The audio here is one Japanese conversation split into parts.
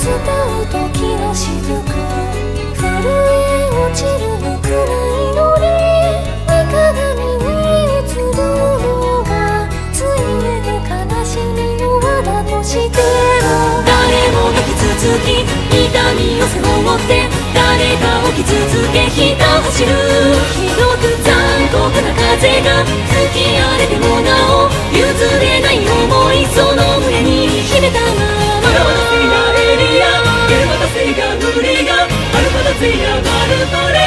伝う時え落ちるのいのに鏡に映るのがついえの悲しみを輪だとしても誰もが傷つき痛みを背負って誰かを傷つけひた走る広く残酷な風が Motora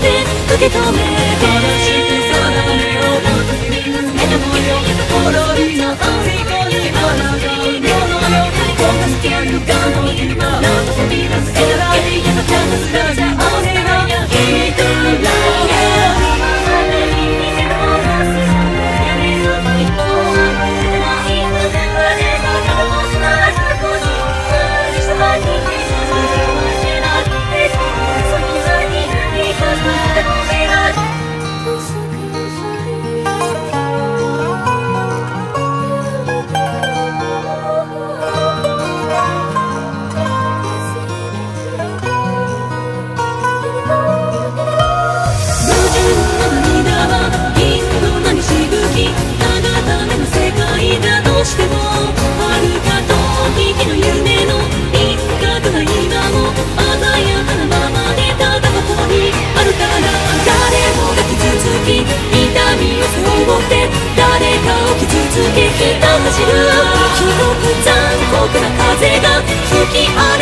て受け止めて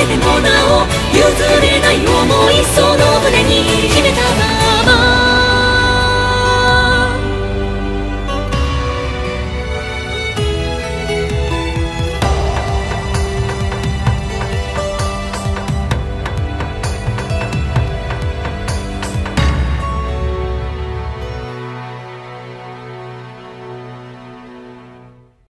ninguna